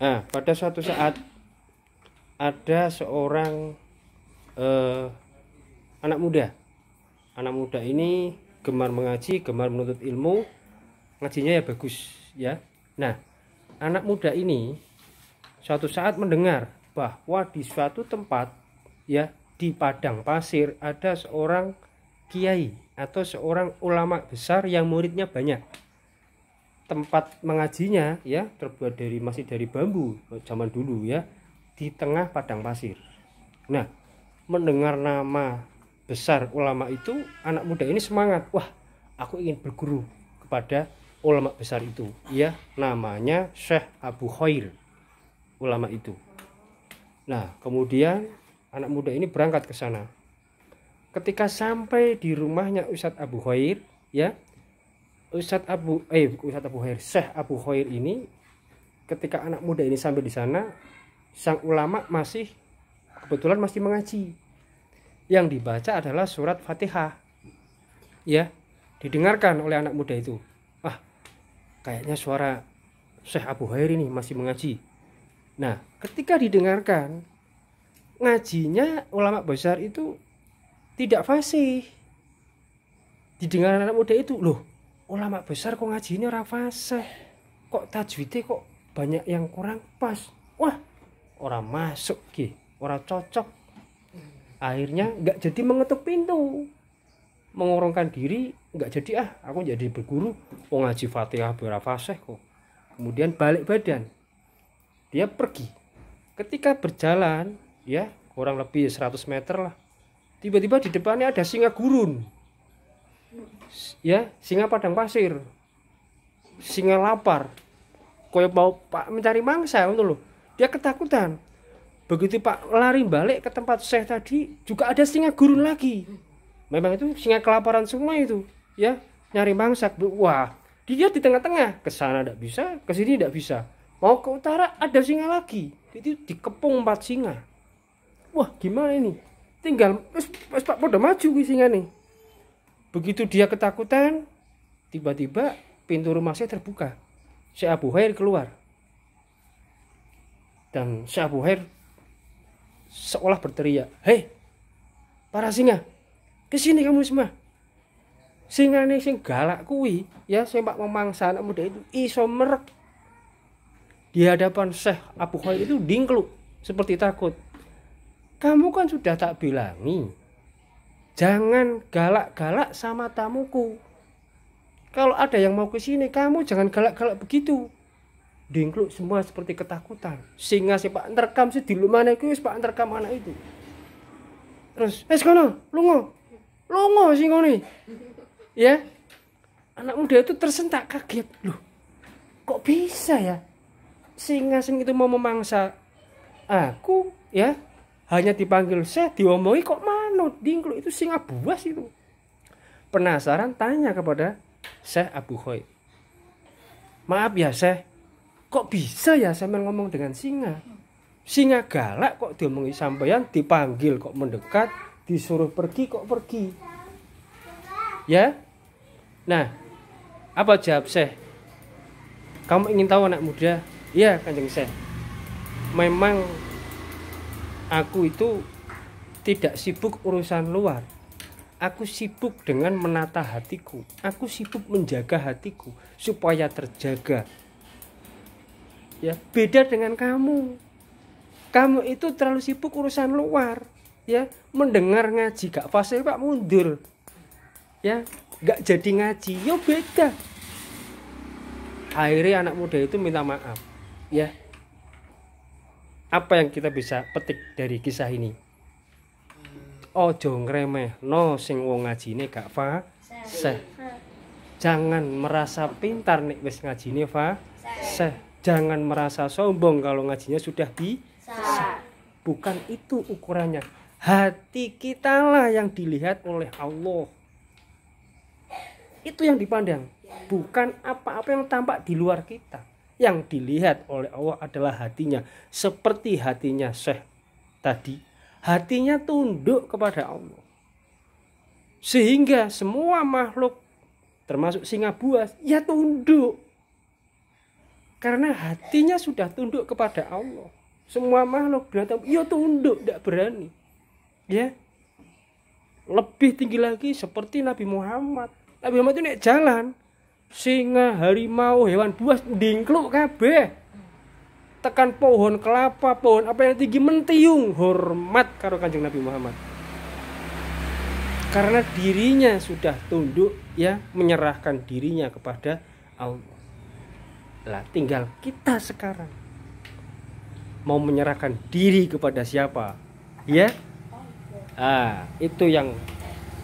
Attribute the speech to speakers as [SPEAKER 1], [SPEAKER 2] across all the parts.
[SPEAKER 1] Nah, pada suatu saat ada seorang eh, anak muda. Anak muda ini gemar mengaji, gemar menuntut ilmu, ngajinya ya bagus ya. Nah, anak muda ini suatu saat mendengar bahwa di suatu tempat ya di padang pasir ada seorang kiai atau seorang ulama besar yang muridnya banyak tempat mengajinya ya terbuat dari masih dari bambu zaman dulu ya di tengah padang pasir. Nah, mendengar nama besar ulama itu, anak muda ini semangat. Wah, aku ingin berguru kepada ulama besar itu. Ya, namanya Syekh Abu Khair. Ulama itu. Nah, kemudian anak muda ini berangkat ke sana. Ketika sampai di rumahnya Ustadz Abu Khair, ya, Ustadz Abu eh Ustadz Abu Khair, Syekh Abu Khair ini ketika anak muda ini sampai di sana, sang ulama masih kebetulan masih mengaji yang dibaca adalah surat Fatihah. Ya, didengarkan oleh anak muda itu. Ah, kayaknya suara Syekh Abu Hair ini masih mengaji. Nah, ketika didengarkan ngajinya ulama besar itu tidak fasih. Didengar anak muda itu, loh, ulama besar kok ngaji ini orang fasih. Kok tajwidnya kok banyak yang kurang pas. Wah, orang masuk ki, orang cocok. Akhirnya nggak jadi mengetuk pintu. Mengurungkan diri nggak jadi ah aku jadi berguru. Oh ngaji fatihah berapa kok. Kemudian balik badan. Dia pergi. Ketika berjalan ya kurang lebih 100 meter lah tiba-tiba di depannya ada singa gurun ya singa padang pasir. Singa lapar. Koyo mau pak mencari mangsa untuk loh dia ketakutan. Begitu Pak lari balik ke tempat Syekh tadi juga ada singa gurun lagi. Memang itu singa kelaparan semua itu. Ya nyari mangsa. Wah dia di tengah-tengah. Ke sana tidak bisa ke sini tidak bisa. Mau ke utara ada singa lagi. Itu dikepung empat singa. Wah gimana ini? Tinggal pas Pak udah maju singa nih begitu dia ketakutan tiba-tiba pintu rumah saya terbuka Syekh Abu Hair keluar dan Syekh Abu Hair seolah berteriak, "Hei, para singa, ke sini kamu semua." Singa nih sing galak kuwi, ya sing pak memangsa anak muda itu iso merek di hadapan Syekh Abu Khair itu dingkluk seperti takut. Kamu kan sudah tak bilangi, jangan galak-galak sama tamuku. Kalau ada yang mau ke sini, kamu jangan galak-galak begitu. Dingkluk semua seperti ketakutan. Sehingga si pak terekam sih di mana itu pak terekam anak itu? Terus eh sekono lungo. Lungo sih nih ya? Anak muda itu tersentak kaget. Loh kok bisa ya? Singa sing itu mau memangsa aku ya hanya dipanggil saya diomongi kok mana dingkluk itu singa buas itu. Penasaran tanya kepada Syekh Abu Khoy maaf ya Syekh kok bisa ya saya ngomong dengan singa? Singa galak kok diomongi sampeyan dipanggil kok mendekat disuruh pergi kok pergi. Ya? Nah apa jawab saya kamu ingin tahu anak muda? Iya kanjeng saya memang aku itu tidak sibuk urusan luar. Aku sibuk dengan menata hatiku. Aku sibuk menjaga hatiku supaya terjaga. Ya beda dengan kamu. Kamu itu terlalu sibuk urusan luar ya. Mendengar ngaji gak fase pak mundur. Ya gak jadi ngaji. Yo beda. Akhirnya anak muda itu minta maaf ya apa yang kita bisa petik dari kisah ini ojo ngremeh no sing wong ngajine gak fa seh jangan merasa pintar nek wis ngajine fa seh Jangan merasa sombong kalau ngajinya sudah bisa. Bukan itu ukurannya. Hati kita lah yang dilihat oleh Allah. Itu yang dipandang. Bukan apa-apa yang tampak di luar kita. Yang dilihat oleh Allah adalah hatinya. Seperti hatinya Syekh tadi. Hatinya tunduk kepada Allah. Sehingga semua makhluk termasuk singa buas ya tunduk karena hatinya sudah tunduk kepada Allah semua makhluk binatang ya tunduk tidak berani ya lebih tinggi lagi seperti Nabi Muhammad Nabi Muhammad itu naik jalan singa harimau hewan buas dingkluk kabeh. Tekan pohon kelapa pohon apa yang tinggi mentiung hormat karo kanjeng Nabi Muhammad. Karena dirinya sudah tunduk ya menyerahkan dirinya kepada Allah. Lah tinggal kita sekarang mau menyerahkan diri kepada siapa ya? Ah itu yang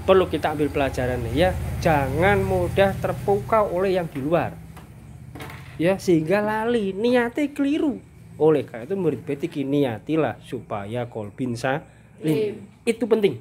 [SPEAKER 1] perlu kita ambil pelajaran ya. Jangan mudah terpukau oleh yang di luar. Ya sehingga lali niatnya keliru. Oleh karena itu murid betik niatilah supaya kolbin salim itu penting